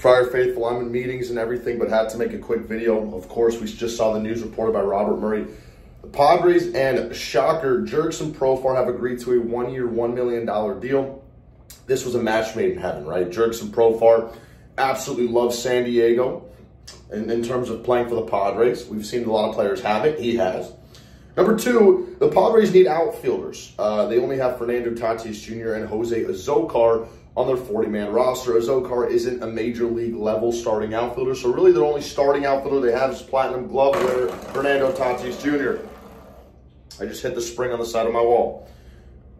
Friar Faithful, I'm in meetings and everything, but had to make a quick video. Of course, we just saw the news reported by Robert Murray. The Padres and Shocker, Jurickson Profar have agreed to a one-year, $1 million deal. This was a match made in heaven, right? Jurickson Profar absolutely loves San Diego in, in terms of playing for the Padres. We've seen a lot of players have it. He has. Number two, the Padres need outfielders. Uh, they only have Fernando Tatis Jr. and Jose Azocar on their 40-man roster. Azocar isn't a major league level starting outfielder, so really their only starting outfielder they have is Platinum Glove winner Fernando Tatis Jr. I just hit the spring on the side of my wall.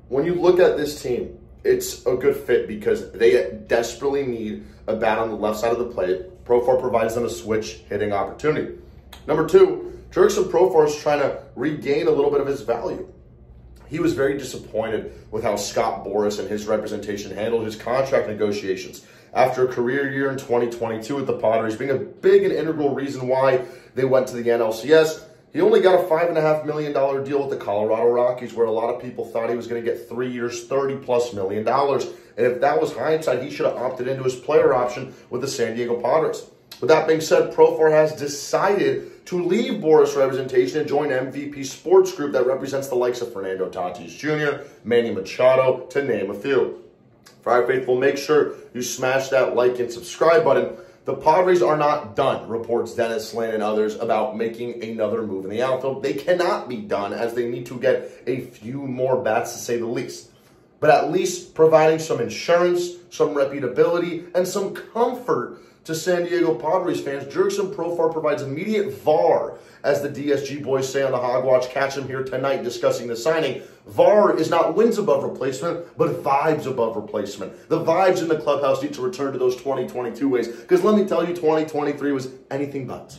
When you look at this team, it's a good fit because they desperately need a bat on the left side of the plate. Profar provides them a switch hitting opportunity. Number two, Jurickson Profar is trying to regain a little bit of his value. He was very disappointed with how Scott Boras and his representation handled his contract negotiations after a career year in 2022 with the Padres, being a big and integral reason why they went to the NLCS. He only got a $5.5 million deal with the Colorado Rockies, where a lot of people thought he was going to get three years, 30 plus million dollars. And if that was hindsight, he should have opted into his player option with the San Diego Padres. With that being said, Profar has decided to leave Boras representation and join MVP Sports Group that represents the likes of Fernando Tatis Jr., Manny Machado, to name a few. Friar Faithful, make sure you smash that like and subscribe button. The Padres are not done, reports Dennis Lin and others about making another move in the outfield. They cannot be done as they need to get a few more bats to say the least. But at least providing some insurance, some reputability, and some comfort to San Diego Padres fans, Jurickson Profar provides immediate VAR, as the DSG boys say on the Hogwatch. Catch them here tonight discussing the signing. VAR is not wins above replacement, but vibes above replacement. The vibes in the clubhouse need to return to those 2022 ways, because let me tell you, 2023 was anything but.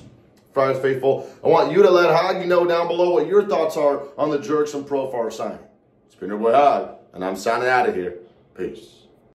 Friars faithful, I want you to let Hoggy know down below what your thoughts are on the Jurickson Profar signing. It's been your boy Hog, and I'm signing out of here. Peace.